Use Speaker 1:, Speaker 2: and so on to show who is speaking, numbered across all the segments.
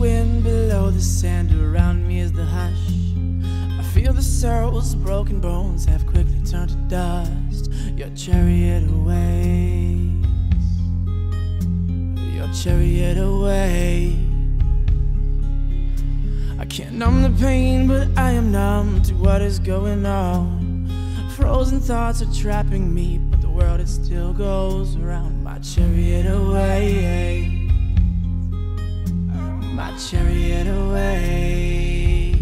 Speaker 1: wind below the sand around me is the hush. I feel the sorrow's broken bones have quickly turned to dust. Your chariot awaits. Your chariot awaits. I can't numb the pain, but I am numb to what is going on. Frozen thoughts are trapping me, but the world it still goes around. My chariot away my chariot awaits.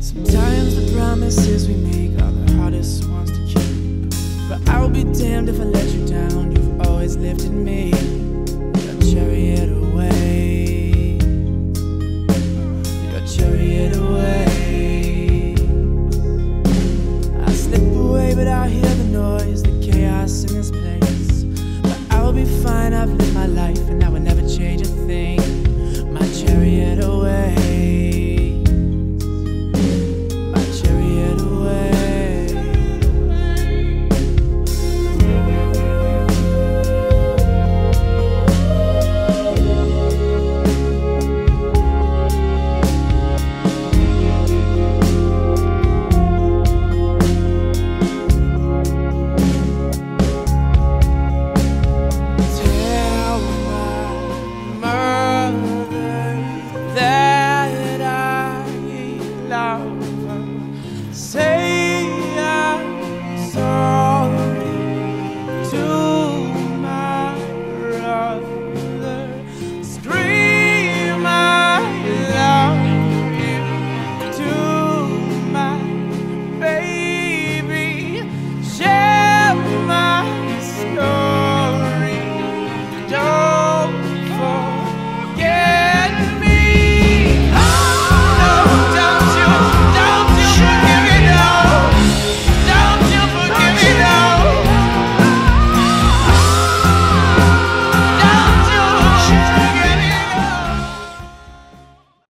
Speaker 1: Sometimes the promises we make are the hardest ones to keep. But I'll be damned if I let you down. but I'll hear the noise, the chaos in this place. But I'll be fine, I've lived my life